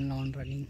non running